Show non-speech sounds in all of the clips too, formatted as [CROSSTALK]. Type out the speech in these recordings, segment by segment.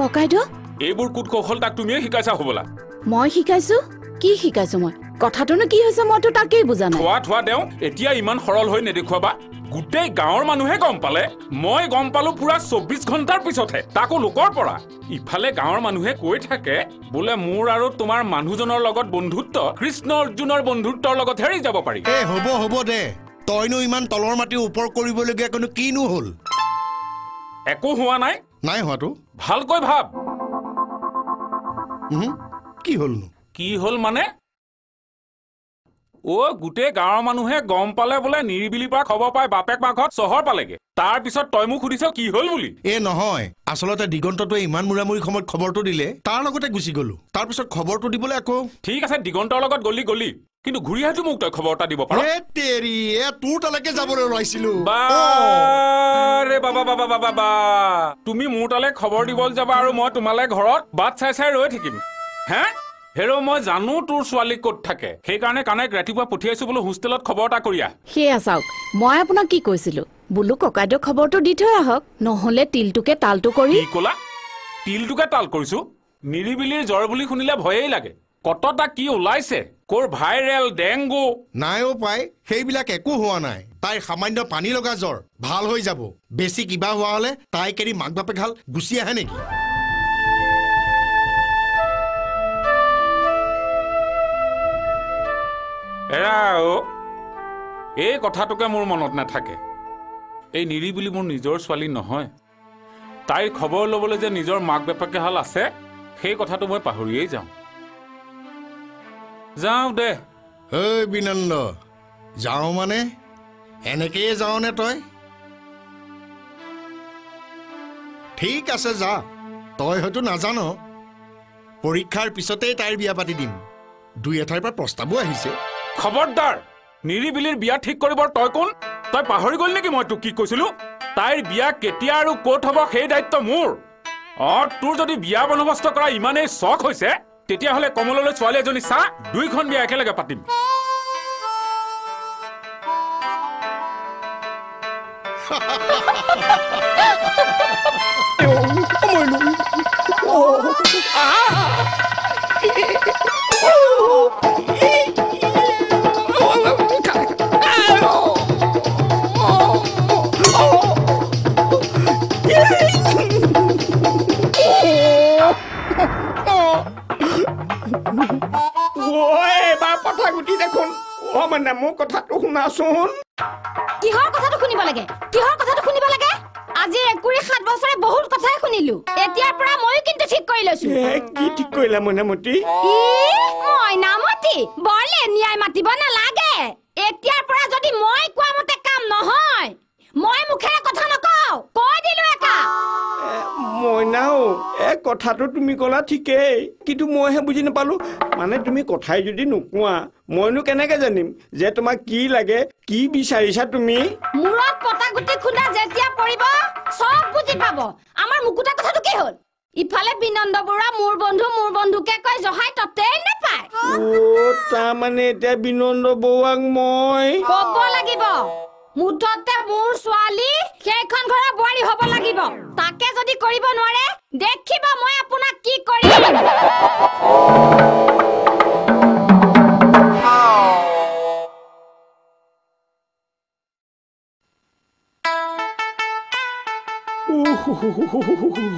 ককাইদেউ? এইবোৰ কুট কৌশল তাক তুমিয়ে শিকাইছা হ'বলা। মই শিকাইছো? কি শিকাইছো মই? কথাটোনো কি হৈছে মইতো তাকেই বুজা নাই। থোৱা থোৱা দেওঁ এতিয়া ইমান সৰল হৈ নেদেখুৱাবা। গোটেই গাঁৱৰ মানুহে গম পালে। মই গম পালো পুৰা চৌবিশ ঘণ্টাৰ পিছতহে তাকো লোকৰ পৰা। ইফালে গাঁৱৰ মানুহে কৈ থাকে বোলে মোৰ আৰু তোমাৰ মানুহজনৰ লগত বন্ধুত্ব কৃষ্ণ অৰ্জুনৰ বন্ধুত্বৰ লগত হেৰি যাব পাৰি। এ হ'ব হ'ব দে। তইনো ইমান তলৰ মাটি ওপৰ কৰিবলগীয়া কোনো কিনো হ'ল? একো হোৱা নাই। নাই হোৱাটো? ভালকৈ ভাব। কি হ'লনো? কি হ'ল মানে? অ' গোটেই গাঁৱৰ মানুহে গম পালে বোলে নিৰিবিলিৰ পৰা খবৰ পাই বাপেক মাকহঁত চহৰ পালেগে। তাৰ পিছত তই মোক সুধিছ কি হ'ল বুলি? এ নহয়। আচলতে দিগন্তটোৱে ইমান মূৰামূৰি সময়ত খবৰটো দিলে তাৰ লগতে গুচি গলো। তাৰপিছত খবৰটো দিবলৈ আকৌ। ঠিক আছে দিগন্তৰ লগত গলি গলি। কিন্তু ঘূৰি আহটো মোক তই খবৰ এটা দিব পাৰ। তেৰি এ তোৰ তালৈকে যাবলৈ ওলাইছিলো। বাবা বাবা বাবা তুমি মোৰ তালে খবৰ দিবলৈ যাবা আৰু মই তোমালে ঘৰত বাট চাই চাই ৰৈ থাকিম। হে? হেৰ' মই জানো তোৰ ছোৱালী ক'ত থাকে। সেইকাৰণে কানেক ৰাতিপুৱা পঠিয়াইছো বোলো হোষ্টেলত খবৰ এটা কৰি আহ। সেয়া চাওক মই আপোনাক কি কৈছিলো? বোলো ককাইদেউ খবৰটো দি থৈ আহক নহলে তিলটোকে তালটো কৰি কি ক'লা? তিলটোকে তাল কৰিছো? নিৰিবিলিৰ জ্বৰ বুলি শুনিলে ভয়েই লাগে। কতটা কি ওলাইছে? ক'ৰ ভাইৰেল ডেংগু? নাই অ' পাই সেইবিলাক একো হোৱা নাই। তাইৰ সামান্য পানী লগা জ্বৰ ভাল হৈ যাব। বেছি কিবা হোৱা হলে তাই কেৰি মাক বাপেক হাল গুচি আহে নেকি? এৰা এই কথাটোকে মোৰ মনত নাথাকে। এই নিৰিবিলি মোৰ নিজৰ ছোৱালী নহয়। তাইৰ খবৰ ল'বলৈ যে নিজৰ মাক বাপেকে হাল আছে সেই কথাটো মই পাহৰিয়েই যাওঁ। যাওঁ দে। ঐ বিনন্দ যাওঁ মানে? এনেকেয়ে যাওঁনে তই? ঠিক আছে যা। তই হয়তো নাজান। পৰীক্ষাৰ পিছতেই তাইৰ বিয়া পাতি দিম। দুই এঠাইৰ পৰা প্ৰস্তাৱো আহিছে। খবৰদাৰ নিৰিবিলিৰ বিয়া ঠিক কৰিবৰ তই কোন? তই পাহৰি গ'ল নেকি মই তোক কি কৈছিলো? তাইৰ বিয়া কেতিয়া আৰু ক'ত হ'ব সেই দায়িত্ব মোৰ। অ তোৰ যদি বিয়া বন্দবস্ত কৰা ইমানেই চখ হৈছে তেতিয়াহ'লে কমললৈ ছোৱালী এজনী চা দুইখন বিয়া একেলগে পাতিম। ঐ [LAUGHS] অ মানে মোৰ কথাটো শুনাচোন কিহৰ কথাটো শুনিব লাগে? কিহৰ কথাটো শুনিব লাগে? আজি একুৰি সাত বছৰে বহুত কথাই শুনিলো। এতিয়াৰ পৰা ময়ো কিন্তু ঠিক কৰি লৈছো। কি ঠিক কৰিলা মইনামতী? মইনামতী? বৰলে ন্যায় মাতিব নালাগে এতিয়াৰ পৰা যদি মই কোৱা মতে কাম নহয় মই মুখেৰে কথা নকওঁ কৈ দিলো এটা এ, মইনাও এ কথাটো তুমি ক'লা ঠিকেই কিন্তু মইহে বুজি নাপালো। মানে তুমি কথাই যদি নোকোৱা মইনো কেনেকে জানিম যে তোমাক কি লাগে কি বিচাৰিছা তুমি? মূৰত পতা গুটি খুন্দা যেতিয়া পৰিব চব বুজি পাব। আমাৰ মুকুতা কথাটো কি হ'ল? ইফালে বিনন্দ বৰুৱা মোৰ বন্ধু মোৰ বন্ধুকে কয় জহাই ততেই নাপায়। অ তাৰমানে এতিয়া বিনন্দ বৰুৱাক মই ক'ব লাগিব। মুঠতে মোৰ ছোৱালী সেইখন ঘৰৰ বোৱাৰী হ'ব লাগিব। তাকে যদি কৰিব নোৱাৰে দেখিব মই আপোনাক কি কৰিম।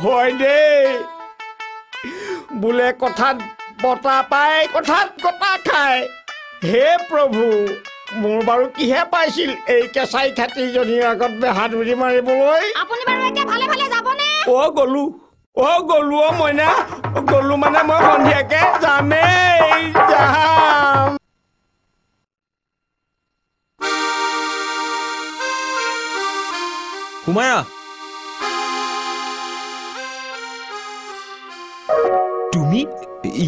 হয় দেই। বোলে কথাত বতা পাই কথাত কটা খায়। হে প্ৰভু। মোৰ বাৰু কিহে পাইছিল এই কেঁচাই খাতিজনীৰ আগত বেহাত উৰি মাৰিবলৈ? আপুনি বাৰু একে ভালে ভালে যাবনে? অ গলো। অ গলো অ মইনা। গলো মানে মই সন্ধিয়াকে যামেই যাম। সোমাই আহ তুমি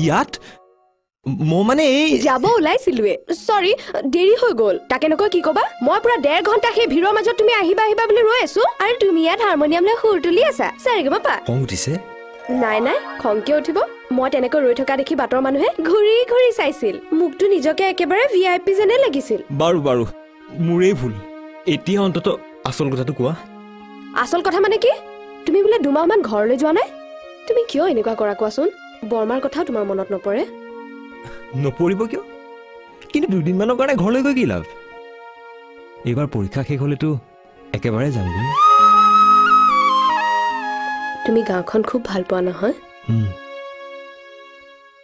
ইয়াত মই মানে এই যাব ওলাইছিলোৱে। চৰি দেৰি হৈ গ'ল। তাকে নকয় কি কবা? মই পুৰা ডেৰ ঘণ্টা সেই ভিৰৰ মাজত তুমি আহিবা আহিবা বুলি ৰৈ আছো আৰু তুমি ইয়াত হাৰমনিয়াম লৈ সুৰ তুলি আছা। চাৰিগমা পা। খং উঠিছে? নাই নাই খং কিয় উঠিব? মই তেনেকৈ ৰৈ থকা দেখি বাটৰ মানুহে ঘূৰি ঘূৰি চাইছিল। মোকতো নিজকে একেবাৰে ভি আই পি যেনে লাগিছিল। বাৰু বাৰু মোৰেই ভুল। এতিয়া অন্তত আচল কথাটো কোৱা। আচল কথা মানে কি? তুমি বোলে দুমাহমান ঘৰলৈ যোৱা নাই? তুমি কিয় এনেকুৱা কৰা কোৱাচোন? বৰমাৰ কথাও তোমাৰ মনত নপৰে? নপৰিব কিয়? কিন্তু দুদিনমানৰ কাৰণে ঘৰলৈ গৈ কি লাভ? এইবাৰ পৰীক্ষা শেষ হ'লেতো একেবাৰে যামগৈ তুমি গাঁওখন খুব ভাল পোৱা নহয়।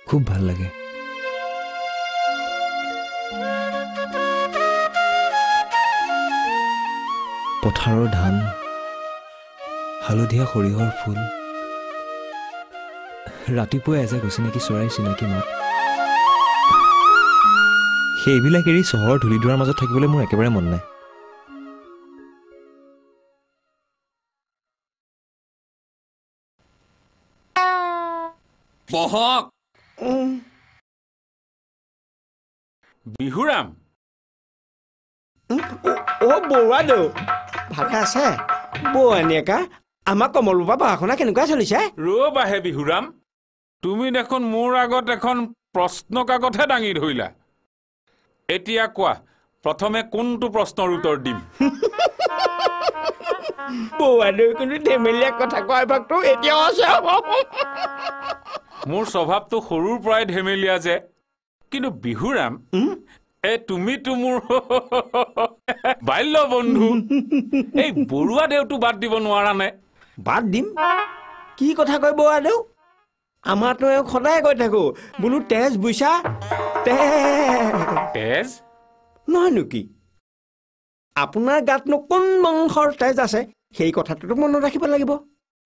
খুব ভাল লাগে। পথাৰৰ ধান হালধীয়া সৰিয়হৰ ফুল। ৰাতিপুৱাই এজাক অচিনাকি চৰাই চিনাকি মাত? সেইবিলাক এৰি চহৰৰ ধূলি ধোৱাৰ মাজত থাকিবলৈ মোৰ একেবাৰে মন নাই। বহক। বিহুৰাম। অ' বৰুৱা দেউ ভালে আছে। বৌৱানীয়েকা আমাৰ কমল বাবা পঢ়া শুনা কেনেকুৱা চলিছে? ৰ'বাহে বিহুৰাম তুমি দেখোন মোৰ আগত এখন প্ৰশ্ন কাকতহে দাঙি ধৰিলা। এতিয়া কোৱা প্ৰথমে কোনটো প্ৰশ্নৰ উত্তৰ দিম? ধেমেলীয়া কথা এতিয়াও আছে। মোৰ স্বভাৱটো সৰুৰ পৰাই ধেমেলীয়া যে কিন্তু বিহুৰাম এ তুমিতো মোৰ বাল্য বন্ধু। এই বৰুৱা দেউতো বাদ দিব নোৱাৰানে বাদ দিম। কি কথা কয় বৌৱা দেউ আমাৰতো সদায় কৈ থাকো। বোলো তেজ বুইছা? তেজ তেজ নহয়নো কি আপোনাৰ গাতনো কোন বংশৰ তেজ আছে? সেই কথাটোতো মনত ৰাখিব লাগিব।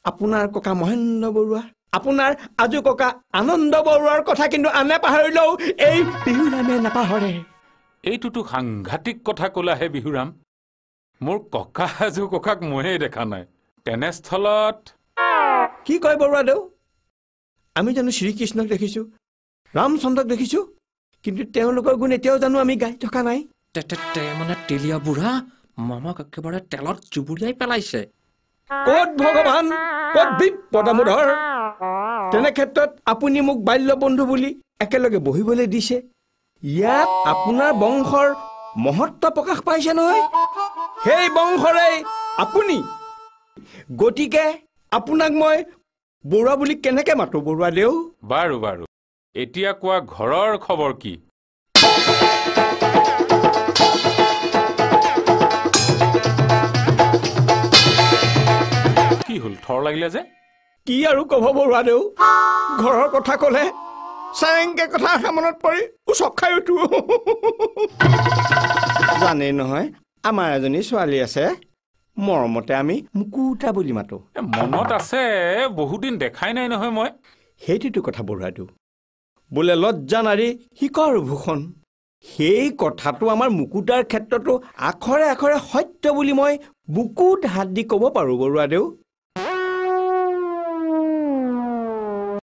আপোনাৰ ককা মহেন্দ্ৰ বৰুৱা আপোনাৰ আজু ককা আনন্দ বৰুৱাৰ কথা কিন্তু আনে পাহৰিলেও এই বিহু নামে নাপাহৰে। এইটোতো সাংঘাতিক কথা ক'লাহে বিহুৰাম। মোৰ ককা এজো ককাক ময়েই দেখা নাই। তেনেস্থলত কি কয় বৰুৱা দেউ আমি জানো শ্ৰীকৃষ্ণক দেখিছো ৰামচন্দ্ৰক দেখিছো কিন্তু তেওঁলোকৰ গুণ এতিয়াও জানো আমি গাই থকা নাই। তে তে তে মানে তেলীয়া বুঢ়া মামাক একেবাৰে তেলত জুবুৰিয়াই পেলাইছে। ক'ত ভগৱান ক'ত বিপদামোধৰ তেনে ক্ষেত্ৰত আপুনি মোক বাল্য বন্ধু বুলি একেলগে বহিবলৈ দিছে। ইয়াত আপোনাৰ বংশৰ মহত্ব প্ৰকাশ পাইছে নহয়। সেই বংশৰে আপুনি। গতিকে আপোনাক মই বৰুৱা বুলি কেনেকে মাতো বৰুৱা দেউ বাৰু বাৰু। এতিয়া কোৱা ঘৰৰ খবৰ কি? কি হ'ল থৰ লাগিলে যে? কি আৰু ক'ব বৰুৱা দেউ? ঘৰৰ কথা ক'লে চাৰেংকে কথা এষাৰ মনত পৰি উচপ খাই উঠো। জানেই নহয় আমাৰ এজনী ছোৱালী আছে। মৰমতে আমি মুকুতা বুলি মাতো। এ, মনত আছে বহুদিন দেখাই নাই নহয় মই। সেইটোতো কথা বৰুৱাটো বোলে লজ্জা নাৰী শিকৰ ভূষণ? সেই কথাটো আমাৰ মুকুতাৰ ক্ষেত্ৰতো আখৰে আখৰে সত্য বুলি মই বুকুত হাত দি ক'ব পাৰোঁ বৰুৱাদেউ।